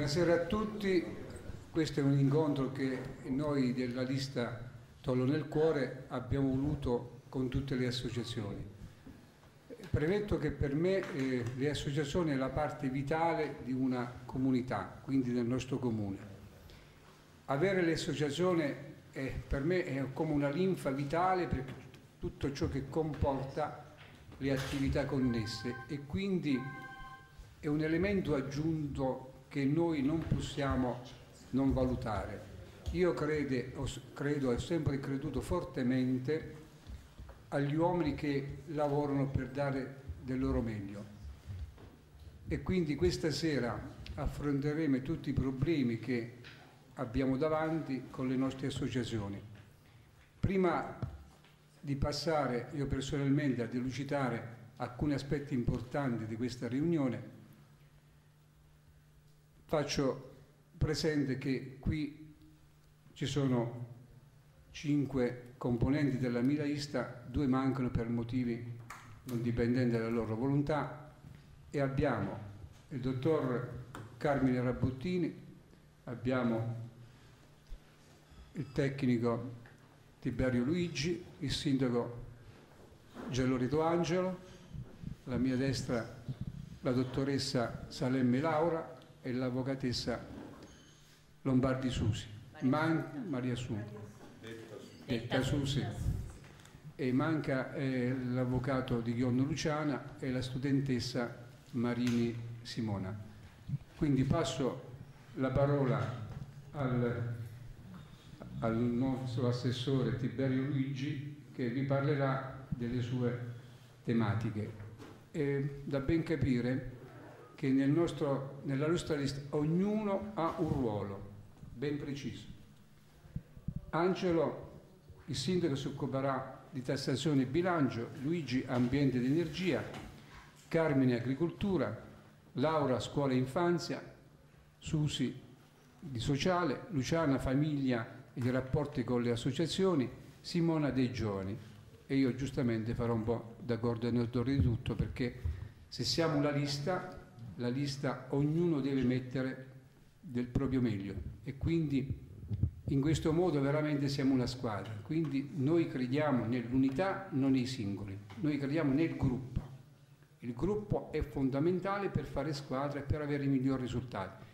Buonasera a tutti, questo è un incontro che noi della lista Tollo nel Cuore abbiamo voluto con tutte le associazioni. Premetto che per me eh, le associazioni è la parte vitale di una comunità, quindi del nostro comune. Avere le associazioni è, per me è come una linfa vitale per tutto ciò che comporta le attività connesse e quindi è un elemento aggiunto che noi non possiamo non valutare. Io crede, credo e ho sempre creduto fortemente agli uomini che lavorano per dare del loro meglio. E quindi questa sera affronteremo tutti i problemi che abbiamo davanti con le nostre associazioni. Prima di passare io personalmente a delucidare alcuni aspetti importanti di questa riunione, Faccio presente che qui ci sono cinque componenti della mia lista, due mancano per motivi non dipendenti dalla loro volontà e abbiamo il dottor Carmine Rabottini, abbiamo il tecnico Tiberio Luigi, il sindaco Gelorito Angelo, la mia destra la dottoressa Salemme Laura, e l'avvocatessa Lombardi Susi, Man- Maria Su, detta Susi, e manca eh, l'avvocato di Ghionno Luciana e la studentessa Marini Simona. Quindi passo la parola al, al nostro assessore Tiberio Luigi che vi parlerà delle sue tematiche. E da ben capire che nel nostro, nella nostra lista ognuno ha un ruolo ben preciso. Angelo, il sindaco, si occuperà di tassazione e bilancio, Luigi ambiente ed energia, Carmine agricoltura, Laura scuola e infanzia, Susi di sociale, Luciana famiglia e i rapporti con le associazioni, Simona dei giovani. E io giustamente farò un po' da coordinatore di tutto perché se siamo una lista la lista ognuno deve mettere del proprio meglio e quindi in questo modo veramente siamo una squadra. Quindi noi crediamo nell'unità, non nei singoli, noi crediamo nel gruppo. Il gruppo è fondamentale per fare squadra e per avere i migliori risultati.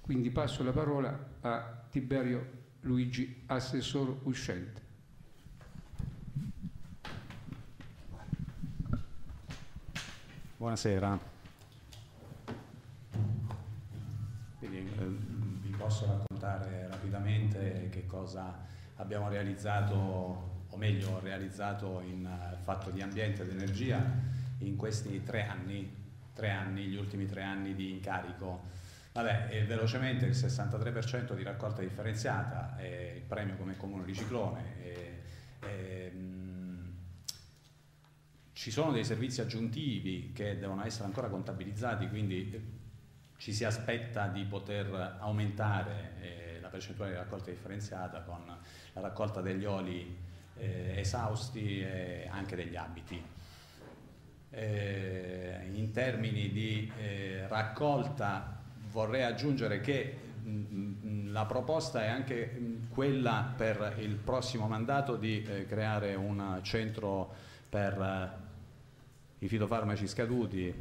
Quindi passo la parola a Tiberio Luigi, assessore uscente. Buonasera. Quindi eh, vi posso raccontare rapidamente che cosa abbiamo realizzato, o meglio realizzato in uh, fatto di ambiente ed energia in questi tre anni, tre anni, gli ultimi tre anni di incarico. Vabbè, velocemente il 63% di raccolta differenziata, è il premio come comune di Ciclone. E, e, mh, ci sono dei servizi aggiuntivi che devono essere ancora contabilizzati, quindi ci si aspetta di poter aumentare eh, la percentuale di raccolta differenziata con la raccolta degli oli eh, esausti e anche degli abiti. Eh, in termini di eh, raccolta vorrei aggiungere che mh, mm, mm, la proposta è anche mm, quella per il prossimo mandato di eh, creare un centro per eh, i fitofarmaci scaduti,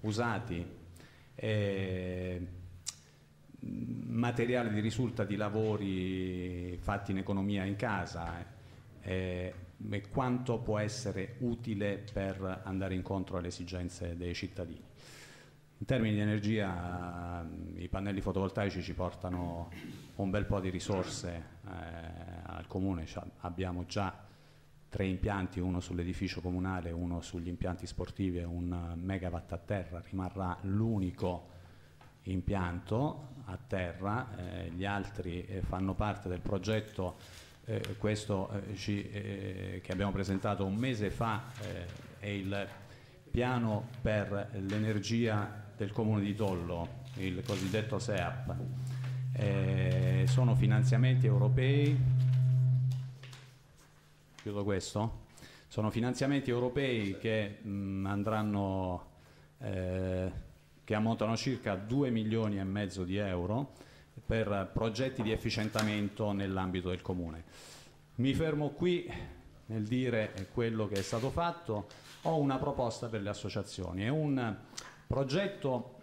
usati eh, materiale di risulta di lavori fatti in economia in casa eh, e quanto può essere utile per andare incontro alle esigenze dei cittadini. In termini di energia i pannelli fotovoltaici ci portano un bel po' di risorse eh, al comune, abbiamo già tre impianti, uno sull'edificio comunale, uno sugli impianti sportivi e un megawatt a terra, rimarrà l'unico impianto a terra, eh, gli altri eh, fanno parte del progetto eh, questo eh, ci, eh, che abbiamo presentato un mese fa eh, è il piano per l'energia del comune di Tollo, il cosiddetto SEAP. sono finanziamenti europei chiudo questo, sono finanziamenti europei che mh, andranno, eh, che ammontano circa 2 milioni e mezzo di euro per progetti di efficientamento nell'ambito del comune. Mi fermo qui nel dire quello che è stato fatto, ho una proposta per le associazioni, è un progetto,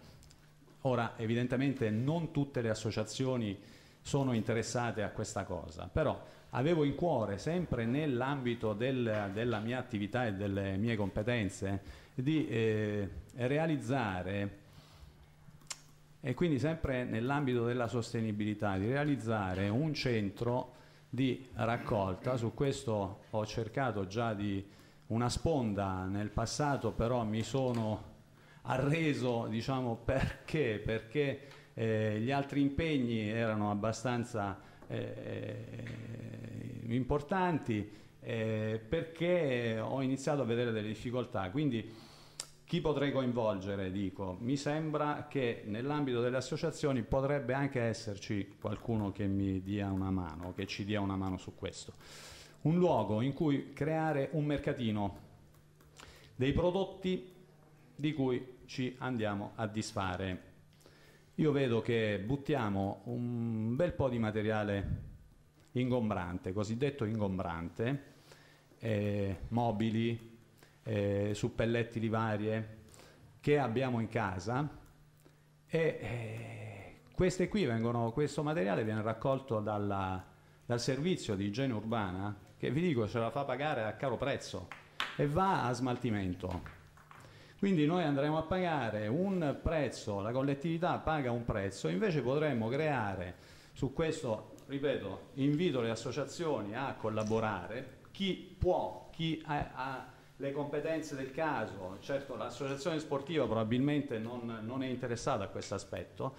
ora evidentemente non tutte le associazioni sono interessate a questa cosa, però avevo in cuore sempre nell'ambito del, della mia attività e delle mie competenze di eh, realizzare e quindi sempre nell'ambito della sostenibilità di realizzare un centro di raccolta, su questo ho cercato già di una sponda nel passato, però mi sono arreso diciamo perché, perché eh, gli altri impegni erano abbastanza eh, importanti, eh, perché ho iniziato a vedere delle difficoltà. Quindi chi potrei coinvolgere? Dico, mi sembra che nell'ambito delle associazioni potrebbe anche esserci qualcuno che mi dia una mano, che ci dia una mano su questo. Un luogo in cui creare un mercatino dei prodotti di cui ci andiamo a disfare. Io vedo che buttiamo un bel po' di materiale ingombrante, cosiddetto ingombrante, eh, mobili, eh, suppellettili varie che abbiamo in casa e eh, qui vengono, questo materiale viene raccolto dalla, dal servizio di igiene urbana che vi dico ce la fa pagare a caro prezzo e va a smaltimento. Quindi noi andremo a pagare un prezzo, la collettività paga un prezzo, invece potremmo creare su questo, ripeto, invito le associazioni a collaborare, chi può, chi ha, ha le competenze del caso, certo l'associazione sportiva probabilmente non, non è interessata a questo aspetto,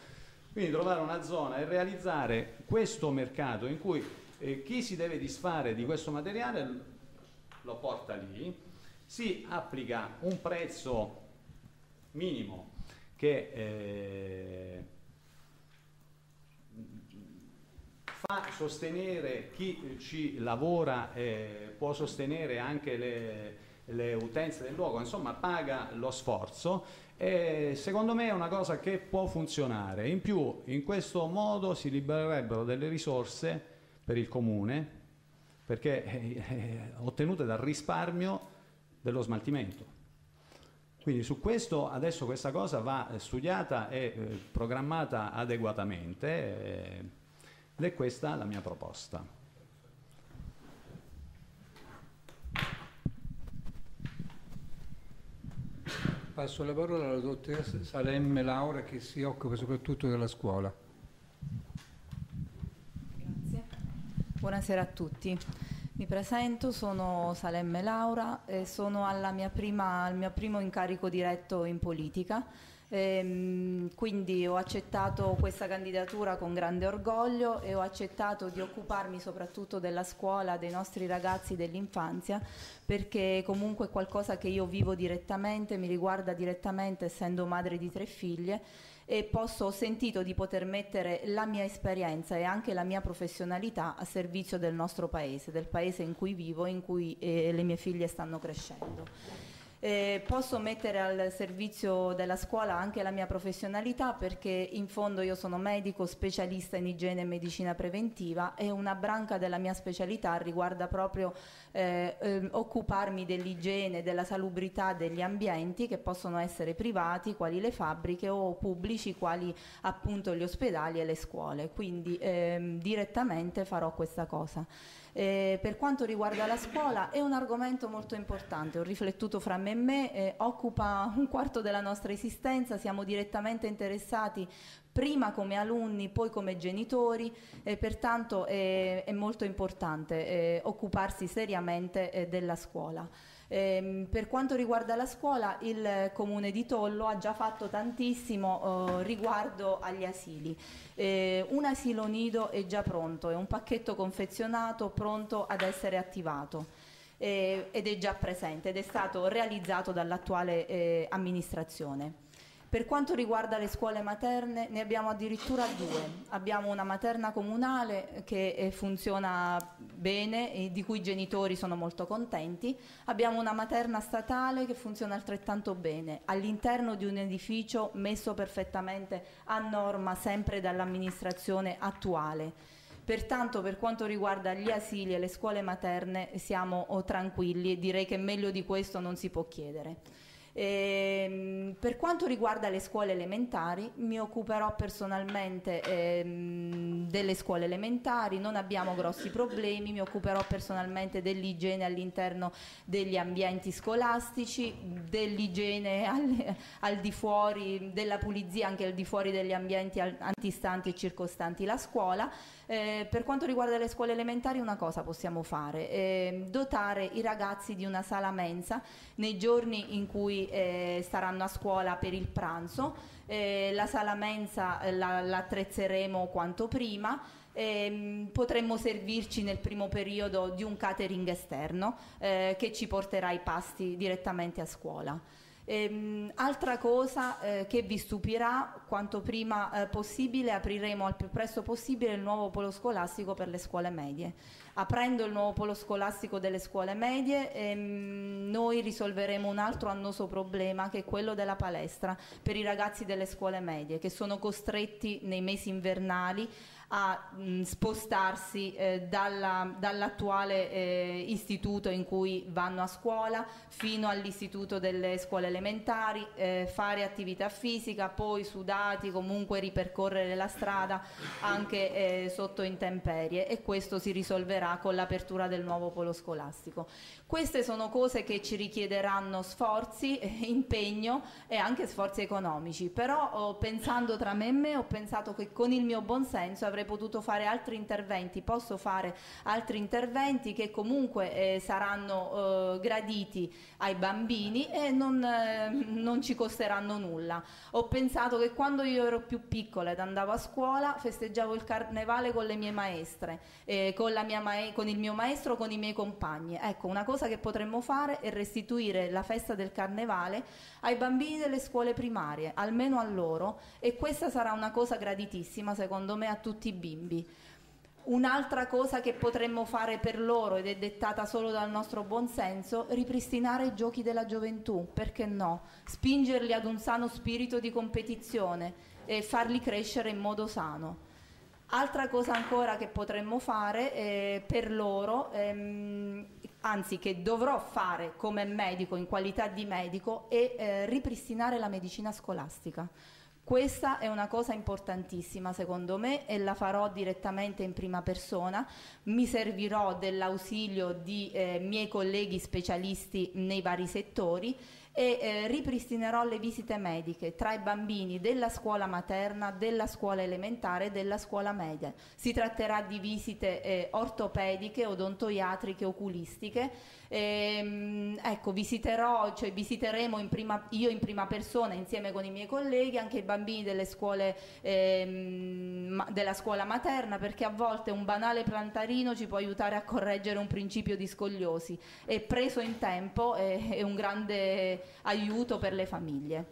quindi trovare una zona e realizzare questo mercato in cui eh, chi si deve disfare di questo materiale lo porta lì, si applica un prezzo minimo che eh, fa sostenere chi ci lavora, eh, può sostenere anche le, le utenze del luogo, insomma paga lo sforzo e secondo me è una cosa che può funzionare. In più in questo modo si libererebbero delle risorse per il comune perché eh, eh, ottenute dal risparmio dello smaltimento. Quindi su questo adesso questa cosa va studiata e eh, programmata adeguatamente eh, ed è questa la mia proposta. Passo la parola alla dottoressa Salemme Laura che si occupa soprattutto della scuola. Grazie. Buonasera a tutti. Mi presento, sono Salemme Laura e sono prima, al mio primo incarico diretto in politica. Ehm, quindi ho accettato questa candidatura con grande orgoglio e ho accettato di occuparmi soprattutto della scuola, dei nostri ragazzi dell'infanzia, perché comunque è qualcosa che io vivo direttamente, mi riguarda direttamente essendo madre di tre figlie e posso, ho sentito di poter mettere la mia esperienza e anche la mia professionalità a servizio del nostro paese, del paese in cui vivo e in cui eh, le mie figlie stanno crescendo. Eh, posso mettere al servizio della scuola anche la mia professionalità perché in fondo io sono medico specialista in igiene e medicina preventiva e una branca della mia specialità riguarda proprio eh, eh, occuparmi dell'igiene, della salubrità degli ambienti che possono essere privati, quali le fabbriche o pubblici, quali appunto gli ospedali e le scuole. Quindi ehm, direttamente farò questa cosa. Eh, per quanto riguarda la scuola è un argomento molto importante, ho riflettuto fra me e me, eh, occupa un quarto della nostra esistenza, siamo direttamente interessati prima come alunni, poi come genitori e pertanto è, è molto importante eh, occuparsi seriamente eh, della scuola. Eh, per quanto riguarda la scuola, il comune di Tollo ha già fatto tantissimo eh, riguardo agli asili. Eh, un asilo nido è già pronto, è un pacchetto confezionato pronto ad essere attivato eh, ed è già presente ed è stato realizzato dall'attuale eh, amministrazione. Per quanto riguarda le scuole materne ne abbiamo addirittura due. Abbiamo una materna comunale che eh, funziona bene e di cui i genitori sono molto contenti. Abbiamo una materna statale che funziona altrettanto bene all'interno di un edificio messo perfettamente a norma sempre dall'amministrazione attuale. Pertanto per quanto riguarda gli asili e le scuole materne siamo oh, tranquilli e direi che meglio di questo non si può chiedere. Ehm, per quanto riguarda le scuole elementari, mi occuperò personalmente ehm, delle scuole elementari, non abbiamo grossi problemi, mi occuperò personalmente dell'igiene all'interno degli ambienti scolastici, dell'igiene al, al, di fuori, della pulizia anche al di fuori degli ambienti antistanti e circostanti la scuola. Eh, per quanto riguarda le scuole elementari una cosa possiamo fare, eh, dotare i ragazzi di una sala mensa nei giorni in cui eh, staranno a scuola per il pranzo, eh, la sala mensa eh, la, l'attrezzeremo quanto prima. Eh, potremmo servirci nel primo periodo di un catering esterno eh, che ci porterà i pasti direttamente a scuola. Ehm, altra cosa eh, che vi stupirà, quanto prima eh, possibile apriremo al più presto possibile il nuovo polo scolastico per le scuole medie. Aprendo il nuovo polo scolastico delle scuole medie ehm, noi risolveremo un altro annoso problema che è quello della palestra per i ragazzi delle scuole medie che sono costretti nei mesi invernali a mh, spostarsi eh, dalla, dall'attuale eh, istituto in cui vanno a scuola fino all'istituto delle scuole elementari, eh, fare attività fisica, poi sudati comunque ripercorrere la strada anche eh, sotto intemperie e questo si risolverà con l'apertura del nuovo polo scolastico. Queste sono cose che ci richiederanno sforzi, impegno e anche sforzi economici, però oh, pensando tra me e me ho pensato che con il mio buon senso avrei potuto fare altri interventi, posso fare altri interventi che comunque eh, saranno eh, graditi ai bambini e non, eh, non, ci costeranno nulla. Ho pensato che quando io ero più piccola ed andavo a scuola festeggiavo il carnevale con le mie maestre, eh, con, ma- con il mio maestro, con i miei compagni. Ecco, una cosa che potremmo fare è restituire la festa del carnevale ai bambini delle scuole primarie, almeno a loro, e questa sarà una cosa graditissima secondo me a tutti i bimbi. Un'altra cosa che potremmo fare per loro ed è dettata solo dal nostro buonsenso, ripristinare i giochi della gioventù, perché no? Spingerli ad un sano spirito di competizione e farli crescere in modo sano. Altra cosa ancora che potremmo fare eh, per loro ehm, anzi che dovrò fare come medico, in qualità di medico, è eh, ripristinare la medicina scolastica. Questa è una cosa importantissima secondo me e la farò direttamente in prima persona. Mi servirò dell'ausilio di eh, miei colleghi specialisti nei vari settori e eh, ripristinerò le visite mediche tra i bambini della scuola materna, della scuola elementare e della scuola media. Si tratterà di visite eh, ortopediche, odontoiatriche, oculistiche Ehm, ecco, visiterò, cioè visiteremo in prima, io in prima persona insieme con i miei colleghi anche i bambini delle scuole, ehm, della scuola materna perché a volte un banale plantarino ci può aiutare a correggere un principio di scogliosi e preso in tempo è, è un grande aiuto per le famiglie.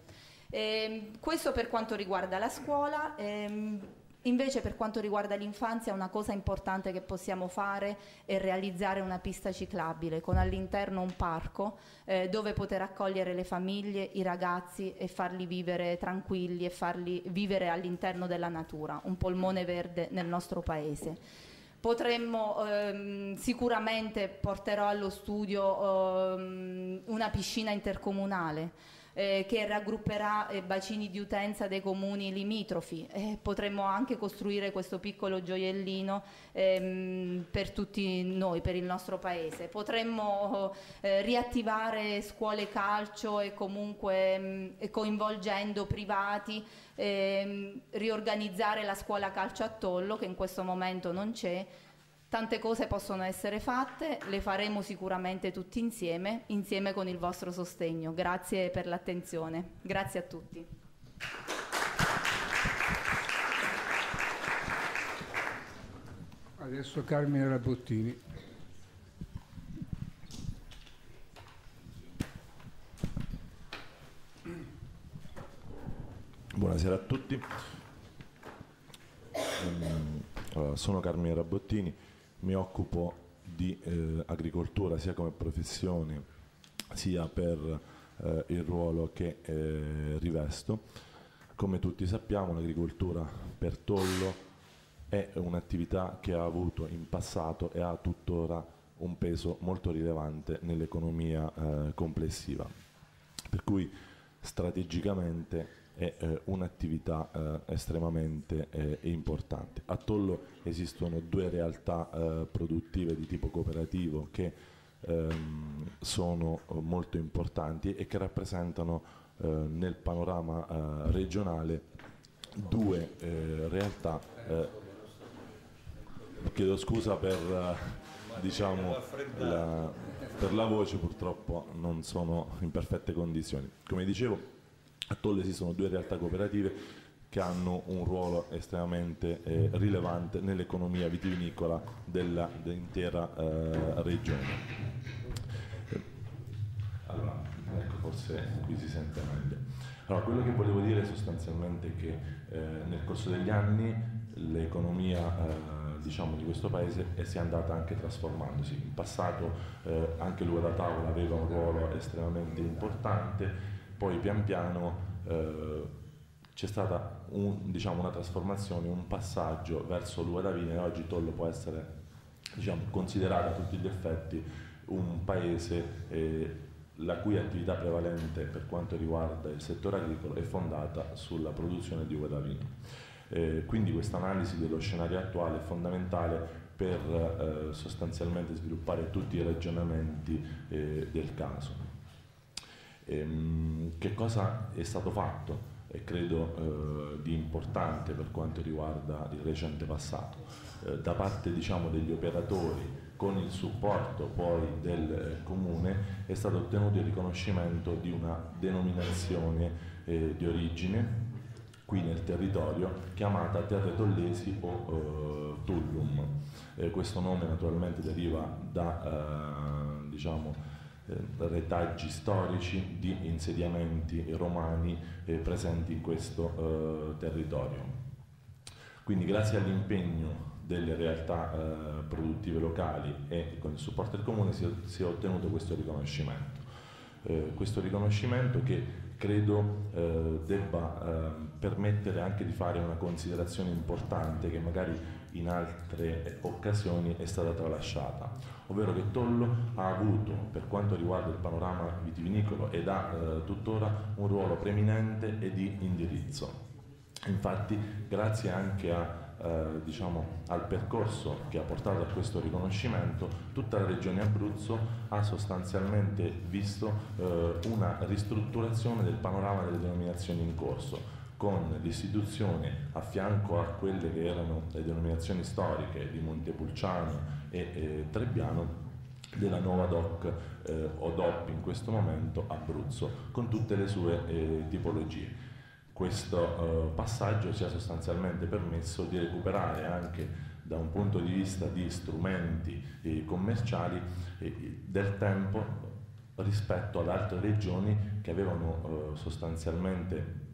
Eh, questo per quanto riguarda la scuola. Ehm, Invece per quanto riguarda l'infanzia una cosa importante che possiamo fare è realizzare una pista ciclabile con all'interno un parco eh, dove poter accogliere le famiglie, i ragazzi e farli vivere tranquilli e farli vivere all'interno della natura, un polmone verde nel nostro paese. Potremmo ehm, sicuramente porterò allo studio ehm, una piscina intercomunale eh, che raggrupperà eh, bacini di utenza dei comuni limitrofi. Eh, potremmo anche costruire questo piccolo gioiellino ehm, per tutti noi, per il nostro paese. Potremmo eh, riattivare scuole calcio e comunque mh, mm, coinvolgendo privati, ehm, riorganizzare la scuola calcio a Tollo che in questo momento non c'è Tante cose possono essere fatte, le faremo sicuramente tutti insieme, insieme con il vostro sostegno. Grazie per l'attenzione. Grazie a tutti. Adesso Carmine Rabottini. Buonasera a tutti. Um, sono Carmine Rabottini, mi occupo di eh, agricoltura sia come professione sia per eh, il ruolo che eh, rivesto. Come tutti sappiamo l'agricoltura per Tollo è un'attività che ha avuto in passato e ha tuttora un peso molto rilevante nell'economia eh, complessiva. Per cui strategicamente è eh, un'attività eh, estremamente eh, importante. A Tollo esistono due realtà eh, produttive di tipo cooperativo che ehm, sono molto importanti e che rappresentano eh, nel panorama eh, regionale due realtà. chiedo scusa per, diciamo, la, per la voce, purtroppo non sono in perfette condizioni. Come dicevo, a Tolle esistono due realtà cooperative che hanno un ruolo estremamente eh, rilevante nell'economia vitivinicola dell'intera eh, regione. Allora, ecco, forse qui si sente meglio. Allora, quello che volevo dire sostanzialmente è che eh, nel corso degli anni l'economia eh, diciamo, di questo paese si è andata anche trasformandosi. In passato eh, anche l'uva da tavola aveva un ruolo estremamente importante, poi pian piano eh, c'è stata un, diciamo, una trasformazione, un passaggio verso l'uva da vino e oggi Tollo può essere diciamo, considerato a tutti gli effetti un paese eh, la cui attività prevalente per quanto riguarda il settore agricolo è fondata sulla produzione di uva da vino. Eh, quindi questa analisi dello scenario attuale è fondamentale per eh, sostanzialmente sviluppare tutti i ragionamenti eh, del caso. Ehm, che cosa è stato fatto e credo eh, di importante per quanto riguarda il recente passato? Eh, da parte diciamo, degli operatori con il supporto poi del eh, comune è stato ottenuto il riconoscimento di una denominazione eh, di origine qui nel territorio chiamata Terre Tollesi o eh, Tullum. Eh, questo nome naturalmente deriva da diciamo, eh, retaggi storici di insediamenti romani eh, presenti in questo eh, territorio. Quindi grazie all'impegno delle realtà eh, produttive locali e con il supporto del comune si è, ottenuto questo riconoscimento. Eh, questo riconoscimento che credo eh, debba permettere anche di fare una considerazione importante che magari in altre occasioni è stata tralasciata, ovvero che Tollo ha avuto, per quanto riguarda il panorama vitivinicolo, ed ha eh, tuttora un ruolo preeminente e di indirizzo. Infatti, grazie anche a eh, diciamo, al percorso che ha portato a questo riconoscimento, tutta la regione Abruzzo ha sostanzialmente visto eh, una ristrutturazione del panorama delle denominazioni in corso con l'istituzione a fianco a quelle che erano le denominazioni storiche di Montepulciano e eh, Trebbiano della nuova DOC eh, o DOP in questo momento Abruzzo con tutte le sue eh, tipologie. Questo eh, passaggio ci ha sostanzialmente permesso di recuperare anche da un punto di vista di strumenti eh, commerciali eh, del tempo rispetto ad altre regioni che avevano sostanzialmente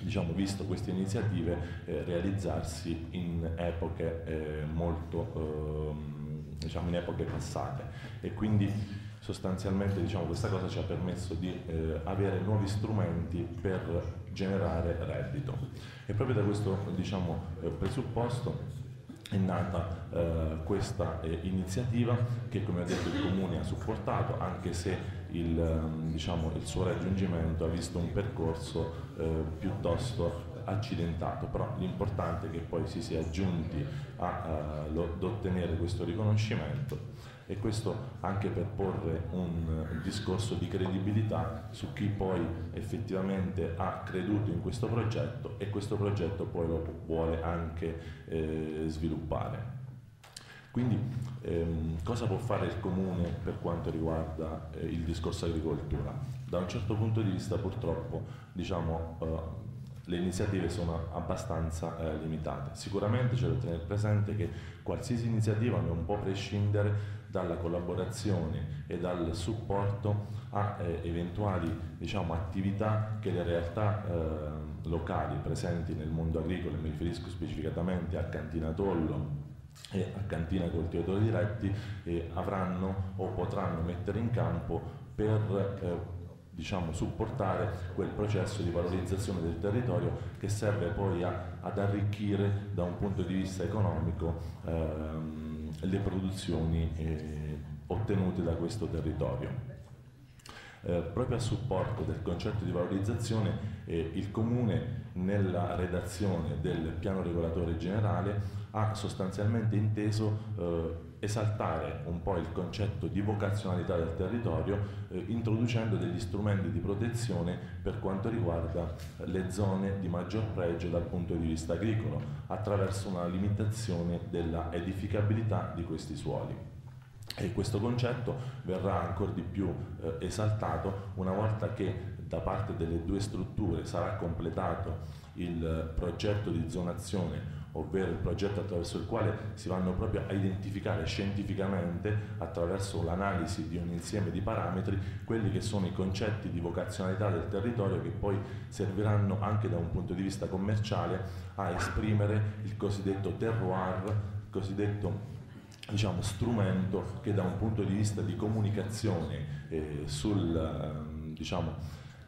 diciamo, visto queste iniziative eh, realizzarsi in epoche eh, molto ehm, diciamo in epoche passate. E quindi sostanzialmente diciamo, questa cosa ci ha permesso di eh, avere nuovi strumenti per generare reddito. E proprio da questo diciamo, eh, presupposto è nata eh, questa eh, iniziativa che come ha detto il Comune ha supportato anche se il, ehm, diciamo, il suo raggiungimento ha visto un percorso eh, piuttosto accidentato, però l'importante è che poi si sia giunti a, uh, ad ottenere questo riconoscimento e questo anche per porre un discorso di credibilità su chi poi effettivamente ha creduto in questo progetto e questo progetto poi lo vuole anche eh, sviluppare. Quindi ehm, cosa può fare il comune per quanto riguarda eh, il discorso agricoltura? Da un certo punto di vista purtroppo diciamo, eh, le iniziative sono abbastanza eh, limitate. Sicuramente c'è da tenere presente che qualsiasi iniziativa non può prescindere dalla collaborazione e dal supporto a eh, eventuali diciamo, attività che le realtà eh, locali presenti nel mondo agricolo, mi riferisco specificatamente a Cantina Tollo, e a Cantina Coltivatori Diretti eh, avranno o potranno mettere in campo per eh, diciamo, supportare quel processo di valorizzazione del territorio che serve poi a, ad arricchire da un punto di vista economico ehm, le produzioni eh, ottenute da questo territorio. Eh, proprio a supporto del concetto di valorizzazione eh, il Comune nella redazione del piano regolatore generale ha sostanzialmente inteso eh, esaltare un po' il concetto di vocazionalità del territorio eh, introducendo degli strumenti di protezione per quanto riguarda le zone di maggior pregio dal punto di vista agricolo attraverso una limitazione della edificabilità di questi suoli. E questo concetto verrà ancora di più eh, esaltato una volta che da parte delle due strutture sarà completato il progetto di zonazione ovvero il progetto attraverso il quale si vanno proprio a identificare scientificamente, attraverso l'analisi di un insieme di parametri, quelli che sono i concetti di vocazionalità del territorio che poi serviranno anche da un punto di vista commerciale a esprimere il cosiddetto terroir, il cosiddetto diciamo, strumento che da un punto di vista di comunicazione eh, sul, eh, diciamo,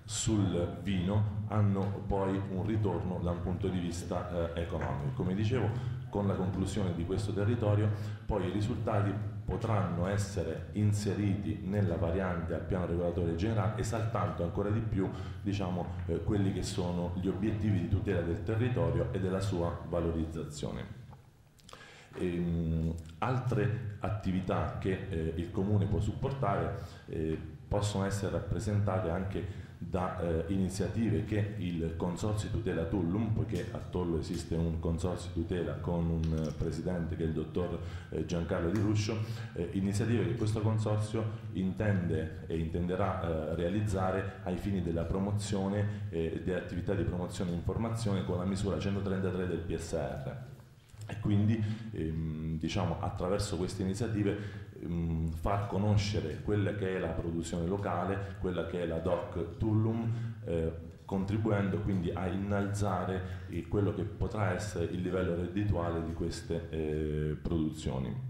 sul vino hanno poi un ritorno da un punto di vista eh, economico. Come dicevo, con la conclusione di questo territorio poi i risultati potranno essere inseriti nella variante al piano regolatore generale esaltando ancora di più diciamo, eh, quelli che sono gli obiettivi di tutela del territorio e della sua valorizzazione. Ehm, altre attività che eh, il Comune può supportare eh, possono essere rappresentate anche da eh, iniziative che il Consorzio Tutela Tullum, poiché a Tollo esiste un Consorzio Tutela con un eh, presidente che è il dottor eh, Giancarlo Di Ruscio, eh, iniziative che questo Consorzio intende e intenderà eh, realizzare ai fini della promozione e delle attività di promozione e informazione con la misura 133 del PSR. E quindi ehm, diciamo, attraverso queste iniziative Ehm, far conoscere quella che è la produzione locale, quella che è la DOC Tullum, eh, contribuendo quindi a innalzare eh, quello che potrà essere il livello reddituale di queste eh, produzioni.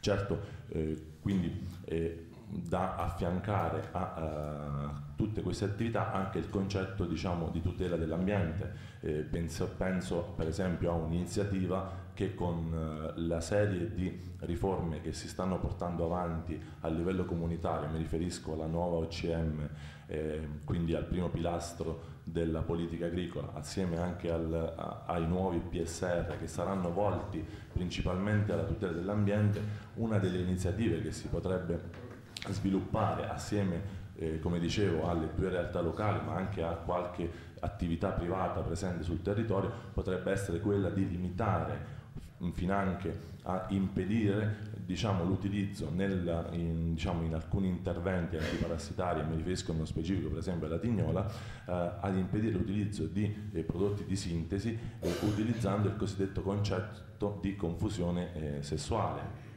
Certo, eh, quindi eh, da affiancare a, a, tutte queste attività anche il concetto diciamo, di tutela dell'ambiente. Eh, penso, penso, per esempio a un'iniziativa che con eh, la serie di riforme che si stanno portando avanti a livello comunitario, mi riferisco alla nuova OCM, eh, quindi al primo pilastro della politica agricola, assieme anche al, a, ai nuovi PSR che saranno volti principalmente alla tutela dell'ambiente, una delle iniziative che si potrebbe sviluppare assieme, eh, come dicevo, alle due realtà locali, ma anche a qualche attività privata presente sul territorio, potrebbe essere quella di limitare finanche a impedire diciamo, l'utilizzo in, diciamo, in, alcuni interventi antiparassitari, mi riferisco nello specifico per esempio alla tignola, eh, ad impedire l'utilizzo di eh, prodotti di sintesi eh, utilizzando il cosiddetto concetto di confusione eh, sessuale.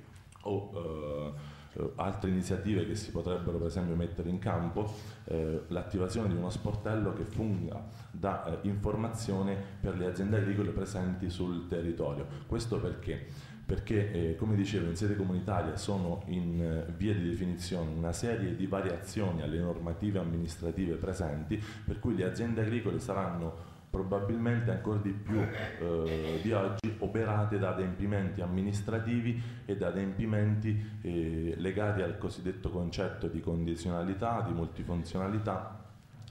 O eh, altre iniziative che si potrebbero per esempio mettere in campo, eh, l'attivazione di uno sportello che funga da eh, informazione per le aziende agricole presenti sul territorio. Questo perché? Perché, eh, come dicevo, in sede comunitaria sono in eh, via di definizione una serie di variazioni alle normative amministrative presenti, per cui le aziende agricole saranno probabilmente ancora di più eh, di oggi operate da adempimenti amministrativi e da adempimenti eh, legati al cosiddetto concetto di condizionalità, di multifunzionalità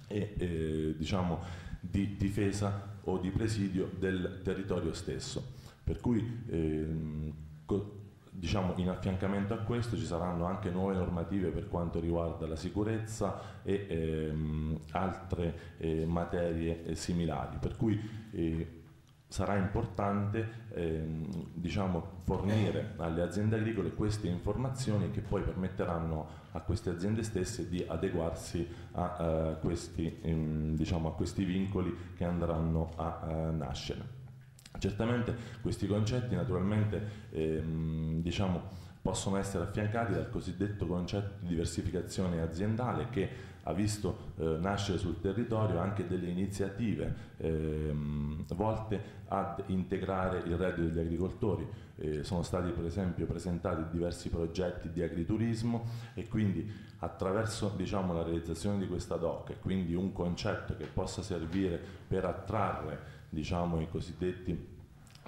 e eh, diciamo di difesa o di presidio del territorio stesso. Per cui ehm, diciamo, in affiancamento a questo ci saranno anche nuove normative per quanto riguarda la sicurezza e ehm, altre eh, materie eh, similari, per cui eh, sarà importante ehm, diciamo, fornire alle aziende agricole queste informazioni che poi permetteranno a queste aziende stesse di adeguarsi a, uh, questi, um, diciamo, a questi, vincoli che andranno a uh, nascere. Certamente questi concetti naturalmente ehm, diciamo, possono essere affiancati dal cosiddetto concetto di diversificazione aziendale che ha visto eh, nascere sul territorio anche delle iniziative ehm, volte ad integrare il reddito degli agricoltori. Eh, sono stati per esempio presentati diversi progetti di agriturismo e quindi attraverso diciamo, la realizzazione di questa DOC e quindi un concetto che possa servire per attrarre diciamo, i cosiddetti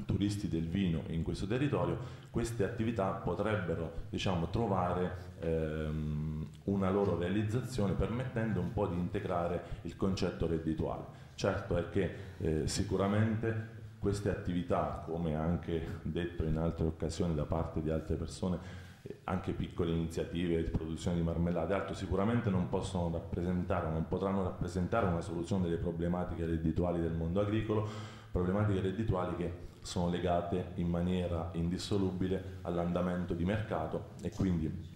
turisti del vino in questo territorio, queste attività potrebbero diciamo, trovare ehm, una loro realizzazione permettendo un po' di integrare il concetto reddituale. Certo è che eh, sicuramente queste attività, come anche detto in altre occasioni da parte di altre persone, eh, anche piccole iniziative di produzione di marmellate, altro sicuramente non possono rappresentare, non potranno rappresentare una soluzione delle problematiche reddituali del mondo agricolo, problematiche reddituali che sono legate in maniera indissolubile all'andamento di mercato e quindi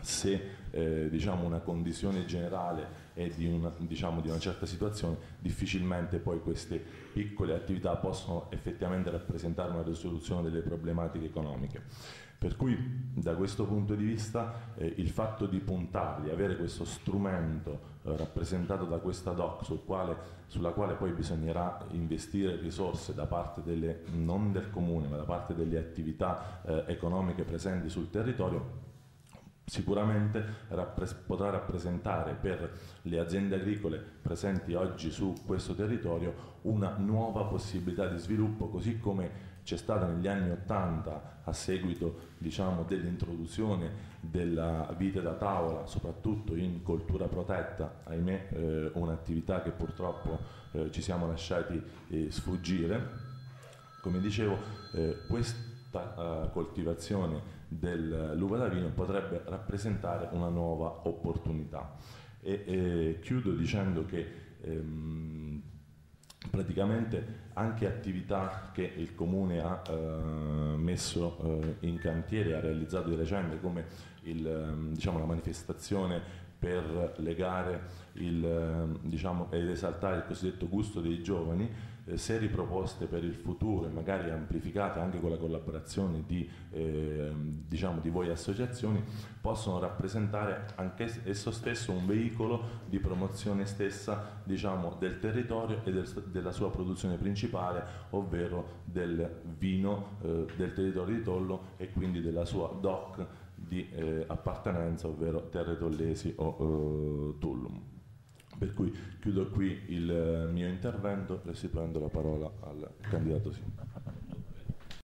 se eh, diciamo una condizione generale è di una, diciamo, di una, certa situazione, difficilmente poi queste piccole attività possono effettivamente rappresentare una risoluzione delle problematiche economiche. Per cui da questo punto di vista eh, il fatto di puntarli, avere questo strumento eh, rappresentato da questa DOC sul quale, sulla quale poi bisognerà investire risorse da parte delle, non del comune ma da parte delle attività eh, economiche presenti sul territorio, sicuramente rappres- potrà rappresentare per le aziende agricole presenti oggi su questo territorio una nuova possibilità di sviluppo, così come c'è stata negli anni Ottanta a seguito diciamo, dell'introduzione della vite da tavola, soprattutto in coltura protetta, ahimè eh, un'attività che purtroppo eh, ci siamo lasciati eh, sfuggire. Come dicevo, eh, questa eh, coltivazione dell'uva da vino potrebbe rappresentare una nuova opportunità. E, e chiudo dicendo che ehm, praticamente anche attività che il comune ha eh, messo eh, in cantiere, ha realizzato di recente come il, ehm, diciamo, la manifestazione per legare il, ehm, diciamo, ed esaltare il cosiddetto gusto dei giovani, eh, se riproposte per il futuro e magari amplificate anche con la collaborazione di, eh, diciamo, di voi associazioni, possono rappresentare anche esso stesso un veicolo di promozione stessa diciamo, del territorio e del, della sua produzione principale, ovvero del vino eh, del territorio di Tollo e quindi della sua DOC di eh, appartenenza, ovvero Terre Tollesi o eh, Tullum. Per cui chiudo qui il mio intervento, restituendo la parola al candidato Sì.